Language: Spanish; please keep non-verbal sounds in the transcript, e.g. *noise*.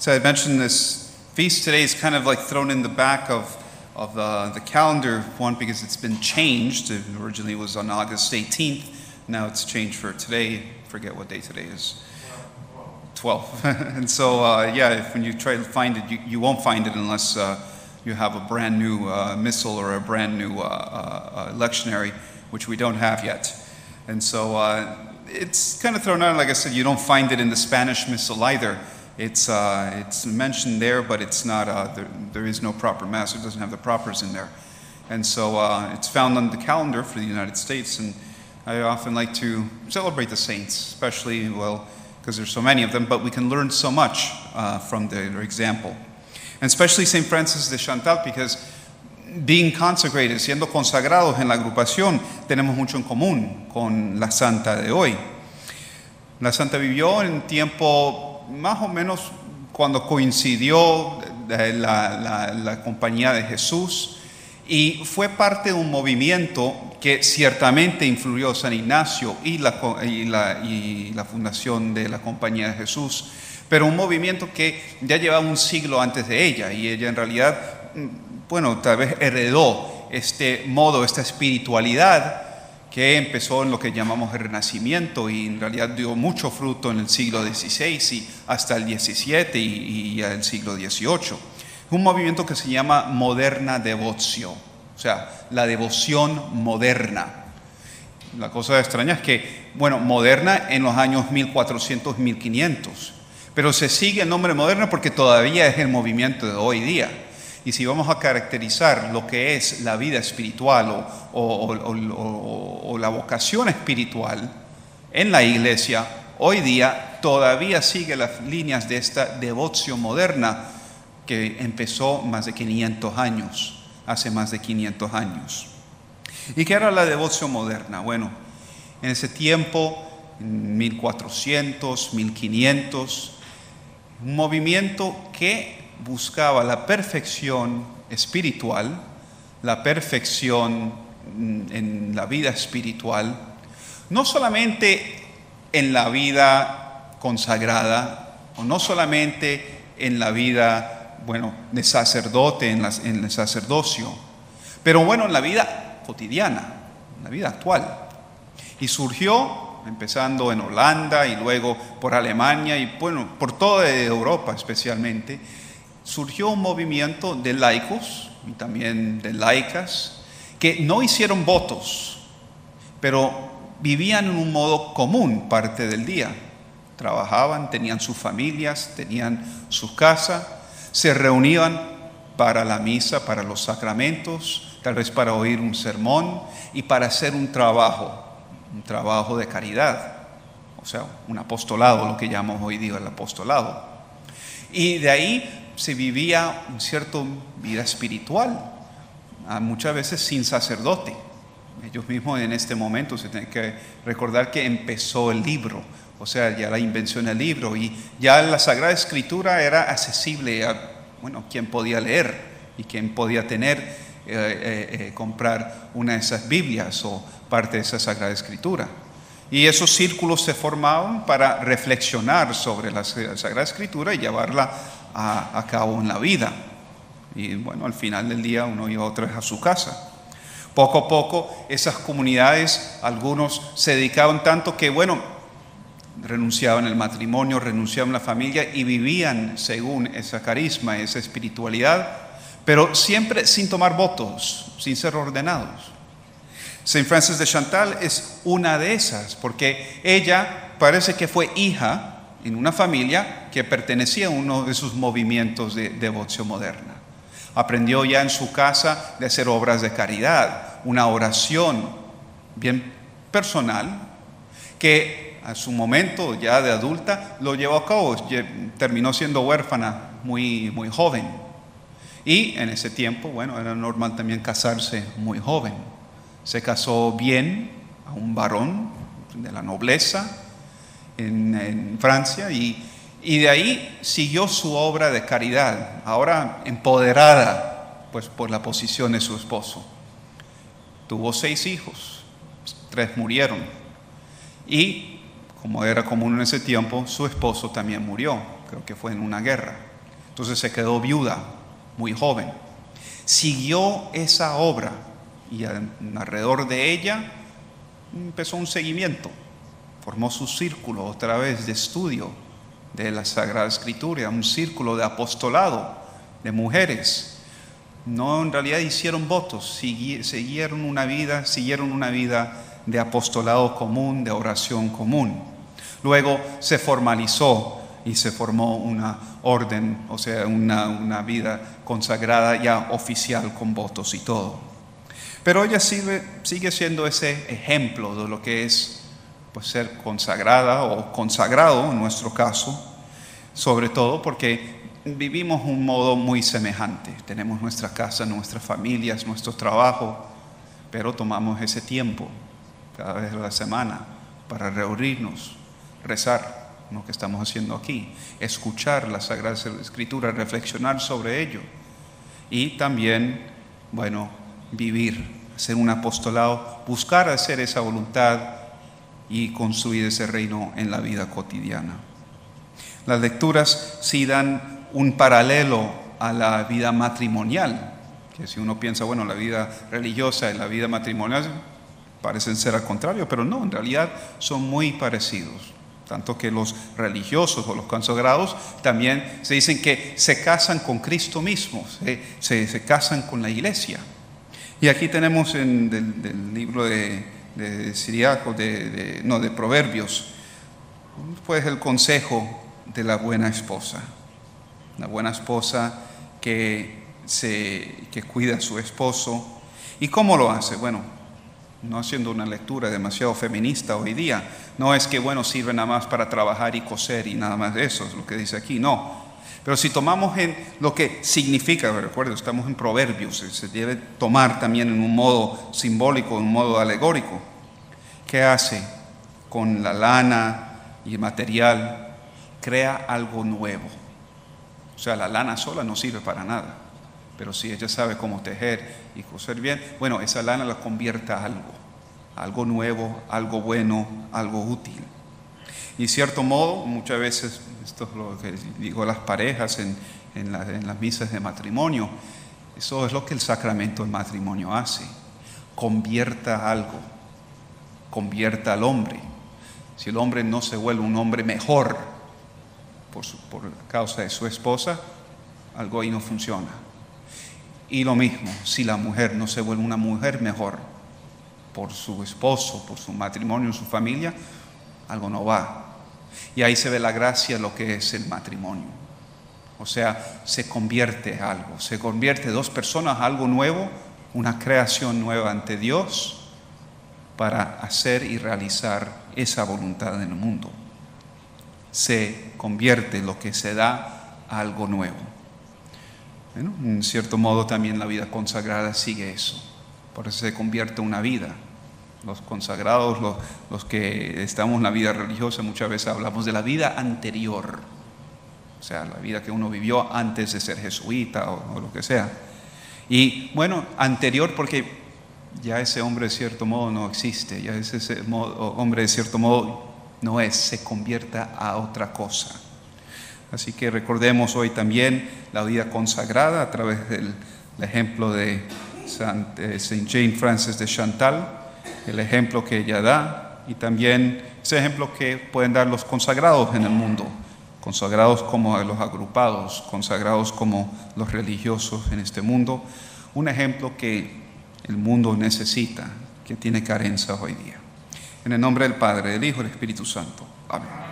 So I mentioned this feast today is kind of like thrown in the back of, of the, the calendar, one, because it's been changed. Originally It was on August 18th. Now it's changed for today. Forget what day today is. 12. *laughs* and so, uh, yeah, if, when you try to find it, you, you won't find it unless uh, you have a brand new uh, missal or a brand new uh, uh, uh, lectionary, which we don't have yet. And so uh, it's kind of thrown out. Like I said, you don't find it in the Spanish missal either. It's, uh, it's mentioned there, but it's not, uh, there, there is no proper mass. It doesn't have the propers in there. And so uh, it's found on the calendar for the United States. And I often like to celebrate the saints, especially, well, because there's so many of them, but we can learn so much uh, from their example. And especially St. Francis de Chantal, because being consecrated, siendo consagrados en la agrupación, tenemos mucho en común con la santa de hoy. La santa vivió en tiempo más o menos cuando coincidió la, compañía de Jesús y fue parte de un movimiento que ciertamente influyó San Ignacio y la, co- y la- y la fundación de la compañía de Jesús, pero un movimiento que ya llevaba un siglo antes de ella y ella en realidad, mm, bueno, tal vez heredó este modo, esta espiritualidad que empezó en lo que llamamos el Renacimiento y en realidad dio mucho fruto en el siglo XVI y hasta el XVII y, y el siglo XVIII. Un movimiento que se llama moderna devoción, o sea, la devoción moderna. La cosa extraña es que, bueno, moderna en los años 1400, 1500, pero se sigue el nombre moderna porque todavía es el movimiento de hoy día. Y si vamos a caracterizar lo que es la vida espiritual o, o- la vocación espiritual en la iglesia, hoy día todavía sigue las líneas de esta devoción moderna que empezó más de 500 años, hace más de 500 años. ¿Y qué era la devoción moderna? Bueno, en ese tiempo, en 1400, 1500, un movimiento que buscaba la perfección espiritual, la perfección en la vida espiritual, no solamente en la vida consagrada, o no solamente en la vida, bueno, de sacerdote, en el sacerdocio, pero bueno, en la vida cotidiana, en la vida actual. Y surgió, empezando en Holanda y luego por Alemania y bueno, por toda Europa especialmente, surgió un movimiento de laicos y también de laicas que no hicieron votos, pero vivían en un modo común parte del día. Trabajaban, tenían sus familias, tenían su casa, se reunían para la misa, para los sacramentos, tal vez para oír un sermón y para hacer un trabajo, un trabajo de caridad, o sea, un apostolado, lo que llamamos hoy día el apostolado. Y de ahí se vivía un cierto vida espiritual, ah, muchas veces sin sacerdote. Ellos mismos en este momento se tienen que recordar que empezó el libro, o sea, ya la invención del libro y ya la Sagrada Escritura era accesible a, bueno, quien podía leer y quien podía tener, eh, eh, eh, comprar una de esas Biblias o parte de esa Sagrada Escritura. Y esos círculos se formaban para reflexionar sobre la Sagrada Escritura y llevarla a, cabo en la vida. Y bueno, al final del día uno iba otra vez a su casa. Poco a poco esas comunidades, algunos se dedicaban tanto que, bueno, renunciaban al matrimonio, renunciaban a la familia y vivían según esa carisma, esa espiritualidad, pero siempre sin tomar votos, sin ser ordenados. Saint Francis de Chantal es una de esas, porque ella parece que fue hija en una familia que pertenecía a uno de esos movimientos de devoción moderna. Aprendió ya en su casa de hacer obras de caridad, una oración bien personal, que a su momento ya de adulta lo llevó a cabo, terminó siendo huérfana muy, muy joven. Y en ese tiempo, bueno, era normal también casarse muy joven. Se casó bien a un varón de la nobleza en, Francia y, y de ahí siguió su obra de caridad, ahora empoderada pues, por la posición de su esposo. Tuvo seis hijos, tres murieron. Y, como era común en ese tiempo, su esposo también murió, creo que fue en una guerra. Entonces se quedó viuda, muy joven. Siguió esa obra y alrededor de ella empezó un seguimiento. Formó su círculo otra vez de estudio de la Sagrada Escritura, un círculo de apostolado de mujeres. No en realidad hicieron votos, siguieron una vida, siguieron una vida de apostolado común, de oración común. Luego se formalizó y se formó una orden, o sea, una, vida consagrada ya oficial con votos y todo. Pero ella sigue siendo ese ejemplo de lo que es pues, ser consagrada o consagrado en nuestro caso, sobre todo porque vivimos un modo muy semejante. Tenemos nuestra casa, nuestras familias, nuestro trabajo, pero tomamos ese tiempo cada vez de la semana para reunirnos, rezar lo que estamos haciendo aquí, escuchar la Sagrada Escritura, reflexionar sobre ello y también, bueno, vivir, ser un apostolado, buscar hacer esa voluntad y construir ese reino en la vida cotidiana. Las lecturas sí dan un paralelo a la vida matrimonial, que si uno piensa, bueno, la vida religiosa y la vida matrimonial parecen ser al contrario, pero no, en realidad son muy parecidos. Tanto que los religiosos o los consagrados también se dicen que se casan con Cristo mismo, se, casan con la iglesia. Y aquí tenemos en el libro de, de Siriaco, de, no, de Proverbios, pues el consejo de la buena esposa. La buena esposa que, se, que cuida a su esposo. ¿Y cómo lo hace? Bueno, no haciendo una lectura demasiado feminista hoy día. No es que, bueno, sirve nada más para trabajar y coser y nada más de eso, es lo que dice aquí, no. Pero si tomamos en lo que significa, recuerdo, estamos en proverbios, se debe tomar también en un modo simbólico, en un modo alegórico. ¿Qué hace con la lana y el material? Crea algo nuevo. O sea, la lana sola no sirve para nada pero si ella sabe cómo tejer y coser bien, bueno, esa lana la convierte a algo, algo nuevo, algo bueno, algo útil. Y cierto modo, muchas veces, esto es lo que digo las parejas en, en, en las misas de matrimonio, eso es lo que el sacramento del matrimonio hace, convierta algo, convierta al hombre. Si el hombre no se vuelve un hombre mejor por, por causa de su esposa, algo ahí no funciona. Y lo mismo, si la mujer no se vuelve una mujer mejor por su esposo, por su matrimonio, su familia, algo no va. Y ahí se ve la gracia lo que es el matrimonio. O sea, se convierte algo, se convierte dos personas a algo nuevo, una creación nueva ante Dios para hacer y realizar esa voluntad en el mundo. Se convierte lo que se da a algo nuevo en cierto modo también la vida consagrada sigue eso. Por eso se convierte una vida. Los consagrados, los, que estamos en la vida religiosa, muchas veces hablamos de la vida anterior. O sea, la vida que uno vivió antes de ser jesuita o, lo que sea. Y bueno, anterior porque ya ese hombre de cierto modo no existe, ya ese hombre de cierto modo no es, se convierta a otra cosa. Así que recordemos hoy también la vida consagrada a través del ejemplo de Saint eh, Jane Francis de Chantal, el ejemplo que ella da y también ese ejemplo que pueden dar los consagrados en el mundo, consagrados como los agrupados, consagrados como los religiosos en este mundo, un ejemplo que el mundo necesita, que tiene carencias hoy día. En el nombre del Padre, del Hijo y del Espíritu Santo. Amén.